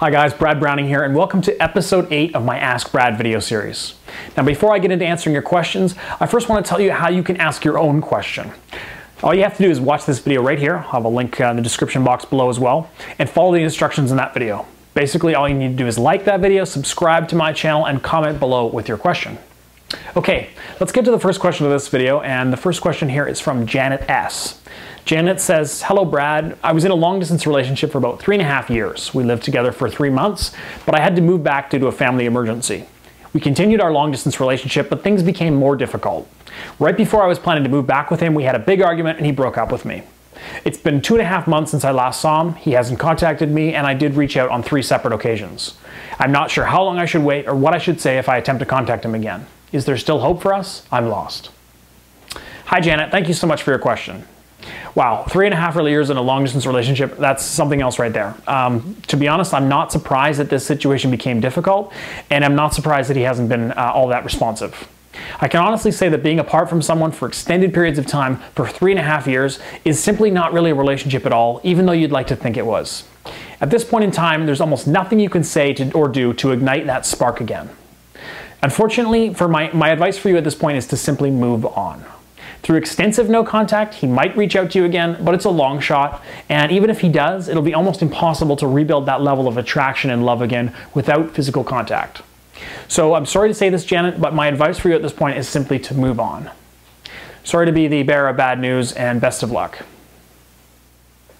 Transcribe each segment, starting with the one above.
Hi guys, Brad Browning here, and welcome to episode 8 of my Ask Brad video series. Now, before I get into answering your questions, I first want to tell you how you can ask your own question. All you have to do is watch this video right here, I'll have a link uh, in the description box below as well, and follow the instructions in that video. Basically, all you need to do is like that video, subscribe to my channel, and comment below with your question. Okay, let's get to the first question of this video, and the first question here is from Janet S. Janet says, Hello, Brad. I was in a long distance relationship for about three and a half years. We lived together for three months, but I had to move back due to a family emergency. We continued our long distance relationship, but things became more difficult. Right before I was planning to move back with him, we had a big argument and he broke up with me. It's been two and a half months since I last saw him. He hasn't contacted me, and I did reach out on three separate occasions. I'm not sure how long I should wait or what I should say if I attempt to contact him again. Is there still hope for us? I'm lost. Hi, Janet. Thank you so much for your question. Wow, three and a half years in a long distance relationship, that's something else right there. Um, to be honest, I'm not surprised that this situation became difficult, and I'm not surprised that he hasn't been uh, all that responsive. I can honestly say that being apart from someone for extended periods of time for three and a half years is simply not really a relationship at all, even though you'd like to think it was. At this point in time, there's almost nothing you can say to, or do to ignite that spark again. Unfortunately, for my, my advice for you at this point is to simply move on. Through extensive no contact, he might reach out to you again, but it's a long shot. And even if he does, it'll be almost impossible to rebuild that level of attraction and love again without physical contact. So I'm sorry to say this, Janet, but my advice for you at this point is simply to move on. Sorry to be the bearer of bad news, and best of luck.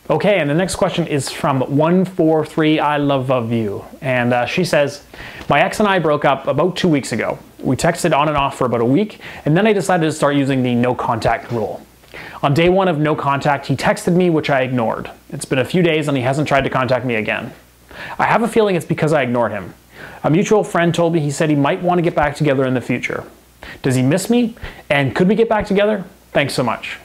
Okay, and the next question is from 143 I Love of You. And uh, she says, My ex and I broke up about two weeks ago. We texted on and off for about a week, and then I decided to start using the no contact rule. On day one of no contact, he texted me, which I ignored. It's been a few days and he hasn't tried to contact me again. I have a feeling it's because I ignored him. A mutual friend told me he said he might want to get back together in the future. Does he miss me? And could we get back together? Thanks so much.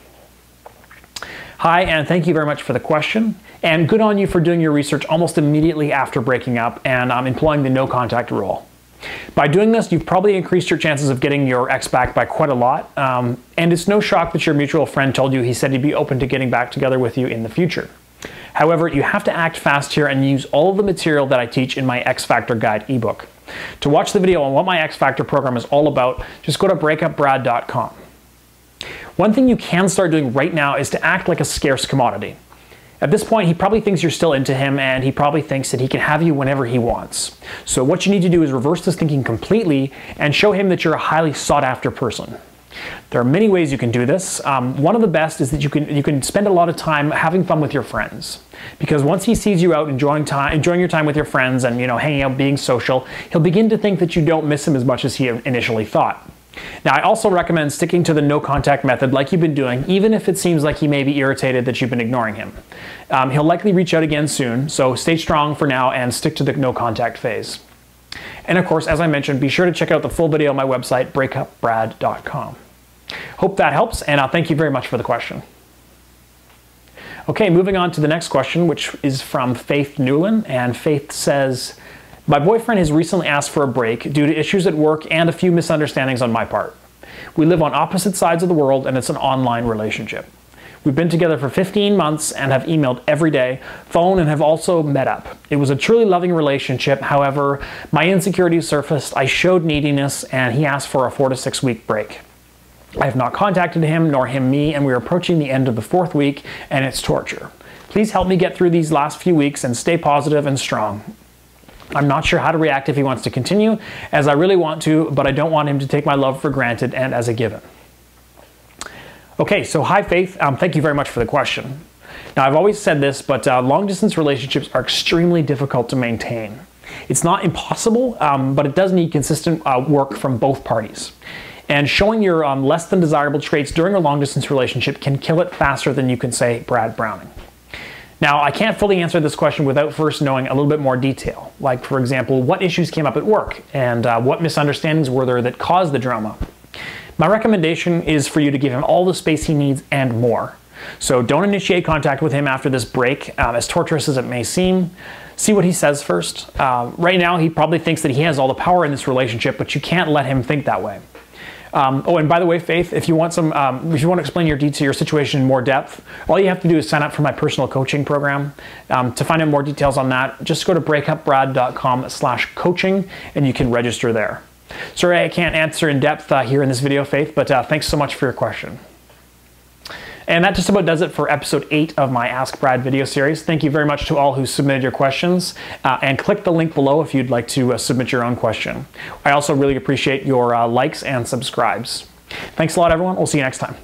Hi, and thank you very much for the question. And good on you for doing your research almost immediately after breaking up and um, employing the no contact rule. By doing this, you've probably increased your chances of getting your ex back by quite a lot. Um, and it's no shock that your mutual friend told you he said he'd be open to getting back together with you in the future. However, you have to act fast here and use all of the material that I teach in my Ex Factor Guide ebook. To watch the video on what my Ex Factor program is all about, just go to breakupbrad.com. One thing you can start doing right now is to act like a scarce commodity. At this point, he probably thinks you're still into him and he probably thinks that he can have you whenever he wants. So what you need to do is reverse this thinking completely and show him that you're a highly sought after person. There are many ways you can do this. Um, one of the best is that you can you can spend a lot of time having fun with your friends, because once he sees you out enjoying time, enjoying your time with your friends, and you know hanging out, being social, he'll begin to think that you don't miss him as much as he initially thought. Now, I also recommend sticking to the no contact method like you've been doing, even if it seems like he may be irritated that you've been ignoring him. Um, he'll likely reach out again soon, so stay strong for now and stick to the no contact phase. And of course, as I mentioned, be sure to check out the full video on my website, breakupbrad.com. Hope that helps, and uh, thank you very much for the question. Okay, moving on to the next question, which is from Faith Newlyn, and Faith says, My boyfriend has recently asked for a break due to issues at work and a few misunderstandings on my part. We live on opposite sides of the world, and it's an online relationship. We've been together for 15 months and have emailed every day, phone, and have also met up. It was a truly loving relationship. However, my insecurities surfaced, I showed neediness, and he asked for a four to six week break. I have not contacted him, nor him me, and we are approaching the end of the fourth week, and it's torture. Please help me get through these last few weeks and stay positive and strong. I'm not sure how to react if he wants to continue, as I really want to, but I don't want him to take my love for granted and as a given. Okay, so hi Faith, um, thank you very much for the question. Now, I've always said this, but uh, long distance relationships are extremely difficult to maintain. It's not impossible, um, but it does need consistent uh, work from both parties. And showing your um, less than desirable traits during a long distance relationship can kill it faster than you can say Brad Browning. Now, I can't fully answer this question without first knowing a little bit more detail. Like, for example, what issues came up at work and uh, what misunderstandings were there that caused the drama. My recommendation is for you to give him all the space he needs and more. So don't initiate contact with him after this break, um, as torturous as it may seem. See what he says first. Uh, right now, he probably thinks that he has all the power in this relationship, but you can't let him think that way. Um, oh, and by the way, Faith, if you want some, um, if you want to explain your your situation in more depth, all you have to do is sign up for my personal coaching program. Um, to find out more details on that, just go to breakupbrad.com/coaching, and you can register there. Sorry, I can't answer in depth uh, here in this video, Faith, but uh, thanks so much for your question. And that just about does it for episode 8 of my Ask Brad video series. Thank you very much to all who submitted your questions. Uh, and click the link below if you'd like to uh, submit your own question. I also really appreciate your uh, likes and subscribes. Thanks a lot, everyone. We'll see you next time.